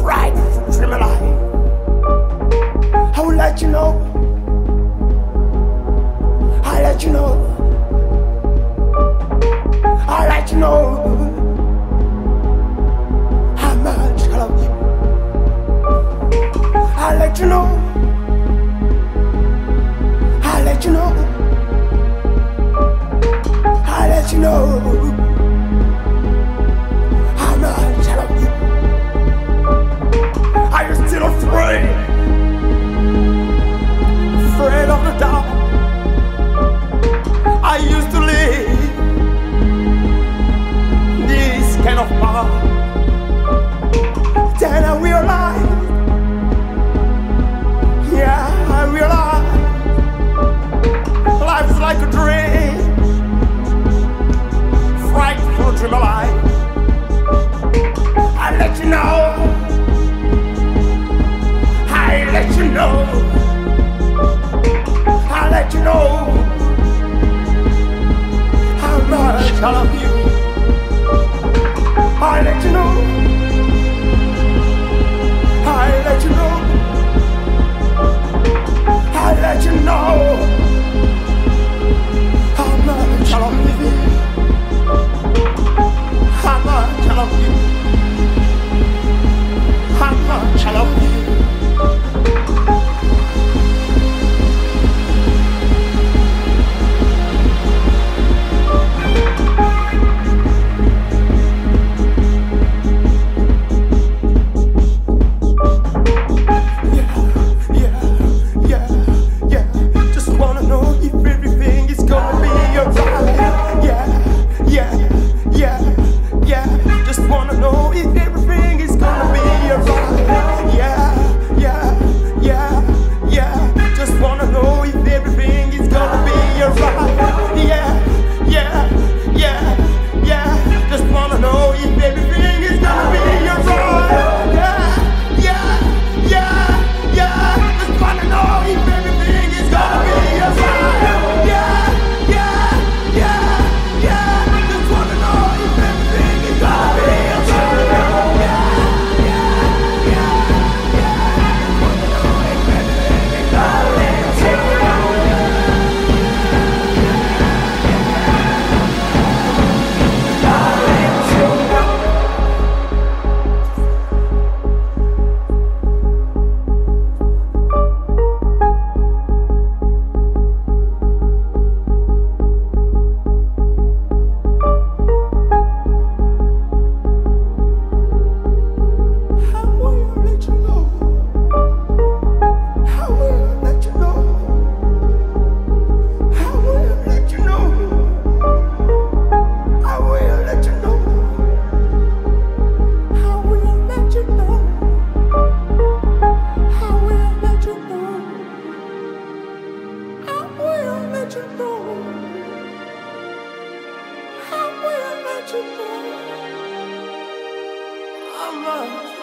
fried tremolai. I will let you know. I'll let you know. I'll let you know how much I love you. I'll let you know. I'll let you know. I'll let you know. none of. I let you know. I let you know. I let you know. if everything I love you.